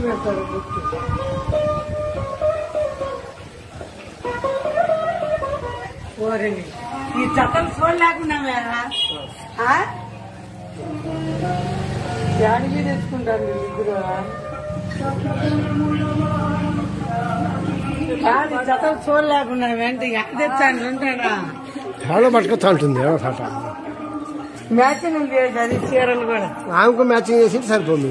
గుర్తు పెడతారు గుర్తు ఈ దానికి తెచ్చుకుంటారు మీరు ముగ్గురు కాదు ఈ జతలు చూడలేకున్నా వెంట ఎక్కడ తెచ్చాను ఉంటాడా చాలా పట్టుకొస్తా ఉంటుంది ఏమో తాట. మ్యాచింగ్ చేసి అది చీరలు కూడా. ఆమెకు మ్యాచింగ్ చేసి సరిపోతుంది